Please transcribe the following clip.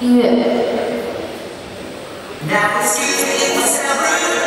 音乐。Now excuse me